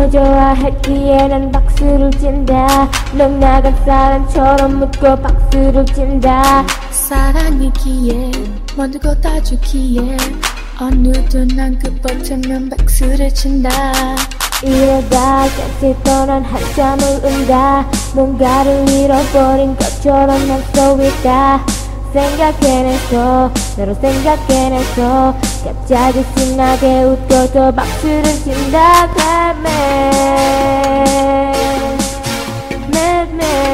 너 좋아했기에 난 박수를 친다. 넌 나간 사람처럼 묻고 박수를 친다. 사랑이기에 모든 거다 주기에 어느덧 난그 버튼만 박수를 친다. 이러다 곁에 떠난 한참을 은다. 뭔가를 잃어버린 것처럼 난 쏘있다 생각해내서 너를 생각해내서 갑자기 신나게 웃고 또 박수를 친다 Batman Batman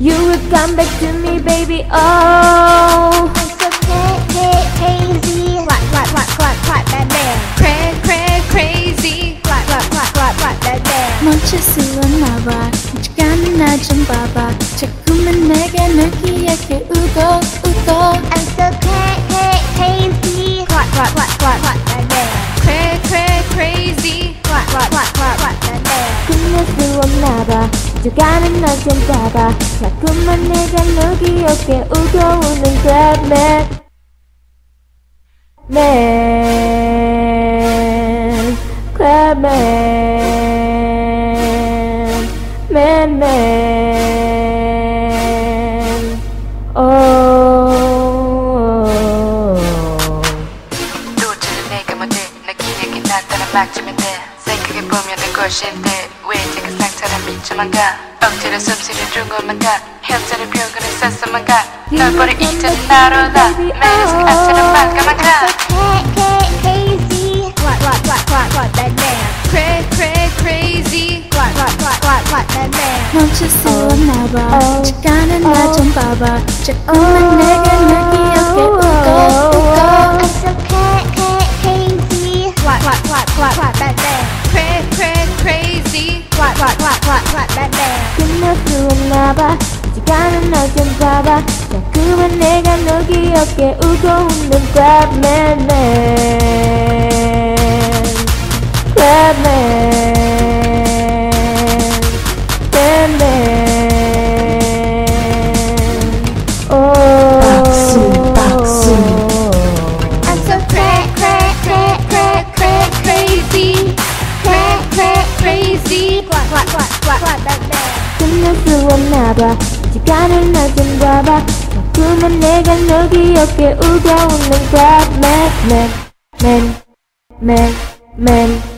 You will come back to me baby oh 수 없나 봐 시간은 나좀 봐봐 자꾸만 내게 널 기억해 우고 우고 I'm so crazy, crazy, what, what, what, what, what, bad man. Cray cray crazy What, what, what, what, what, bad man. 끝낼 수 없나봐 죽어가는 너좀 봐봐 자꾸만 내가 널 기억해 울고 웃는 Batman Man Batman Man Man Oh 또지는 내가 뭔데 느끼게 나타나 막지면 돼 생각해 보면 내 것인데. 왜 제가 상처를 미쳐만 가? 억지로 숨쉬는 중간만 가? 현재를 표현을 써서만 가널 버려 이제 나로 나. 매일 생각처럼 막가만 가 멈출 수 없나 봐 어. 시간은 나 좀 봐봐 어. 자꾸만 내게 널 기억해 우고 우고 I'm so crazy. What, what, what, what, what, bad man. Cray cray crazy What, what, what, what, what, bad man. 끝낼 수 없나봐 시간은 너좀 봐봐 자꾸만 내가 널 기억해 울고 웃는 Batman Man 나봐. 시간을 너좀 봐봐. 자꾸만 내가 널 기억해 울고 웃는 Batman Man Man Man Man